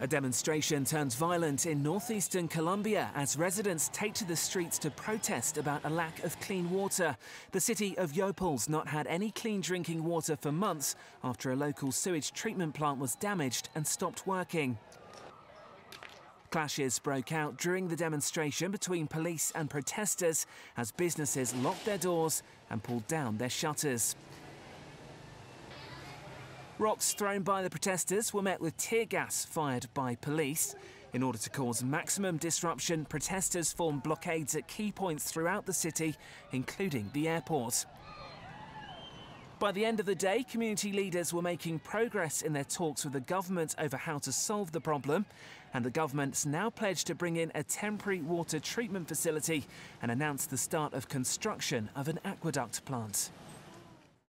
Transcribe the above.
A demonstration turns violent in northeastern Colombia as residents take to the streets to protest about a lack of clean water. The city of Yopal's not had any clean drinking water for months after a local sewage treatment plant was damaged and stopped working. Clashes broke out during the demonstration between police and protesters as businesses locked their doors and pulled down their shutters. Rocks thrown by the protesters were met with tear gas fired by police. In order to cause maximum disruption, protesters formed blockades at key points throughout the city, including the airport. By the end of the day, community leaders were making progress in their talks with the government over how to solve the problem. And the government's now pledged to bring in a temporary water treatment facility and announced the start of construction of an aqueduct plant.